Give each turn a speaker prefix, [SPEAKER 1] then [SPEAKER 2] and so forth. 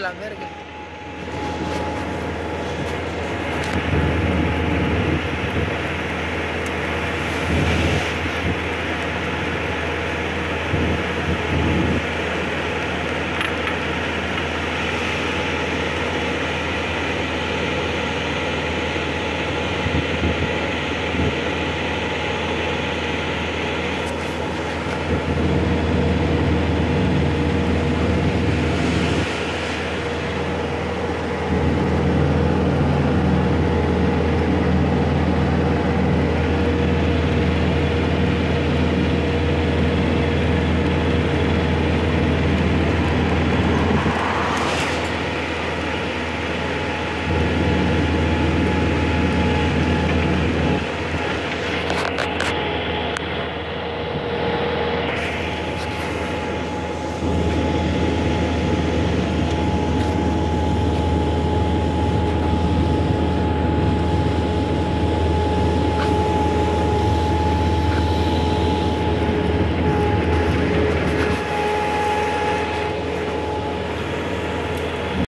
[SPEAKER 1] la verga.